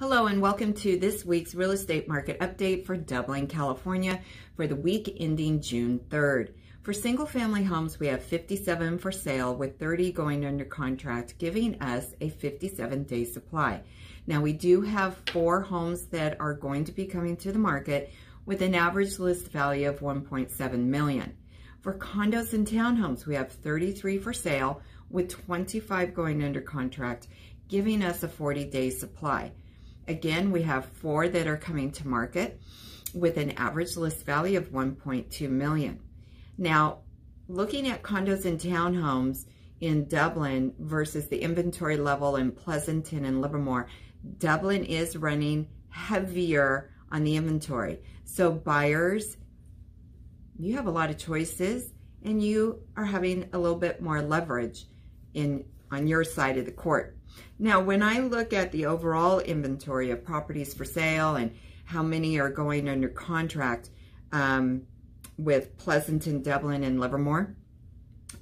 Hello and welcome to this week's real estate market update for Dublin, California for the week ending June 3rd. For single family homes, we have 57 for sale with 30 going under contract, giving us a 57 day supply. Now we do have four homes that are going to be coming to the market with an average list value of 1.7 million. For condos and townhomes, we have 33 for sale with 25 going under contract, giving us a 40 day supply. Again, we have four that are coming to market with an average list value of 1.2 million. Now, looking at condos and townhomes in Dublin versus the inventory level in Pleasanton and Livermore, Dublin is running heavier on the inventory. So buyers, you have a lot of choices and you are having a little bit more leverage in on your side of the court. Now, when I look at the overall inventory of properties for sale and how many are going under contract um, with Pleasanton, Dublin, and Livermore,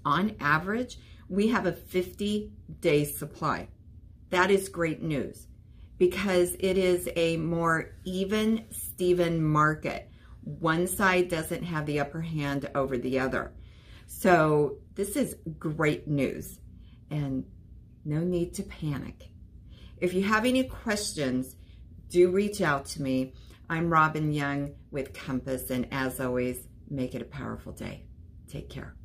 on average, we have a 50-day supply. That is great news because it is a more even, Steven market. One side doesn't have the upper hand over the other. So this is great news and no need to panic. If you have any questions, do reach out to me. I'm Robin Young with Compass, and as always, make it a powerful day. Take care.